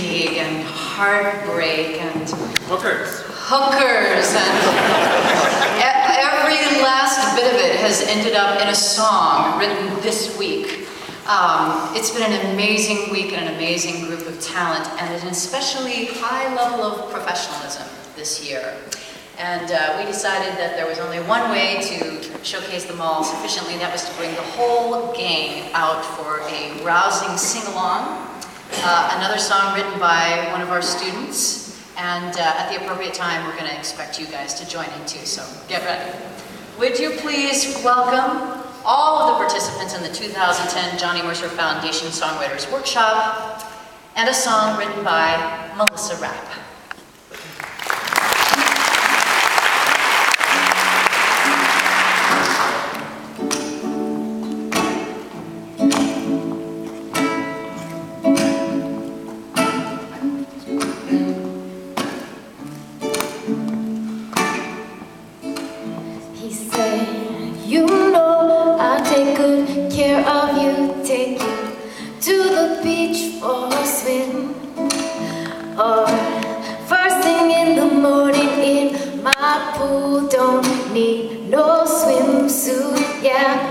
and heartbreak and hookers, hookers and every last bit of it has ended up in a song written this week. Um, it's been an amazing week and an amazing group of talent and an especially high level of professionalism this year. And uh, we decided that there was only one way to showcase them all sufficiently, and that was to bring the whole gang out for a rousing sing-along uh, another song written by one of our students, and uh, at the appropriate time, we're going to expect you guys to join in too, so get ready. Would you please welcome all of the participants in the 2010 Johnny Mercer Foundation Songwriters Workshop, and a song written by Melissa Rapp. You know I'll take good care of you, take you to the beach for a swim. Or first thing in the morning in my pool, don't need no swimsuit. Yeah,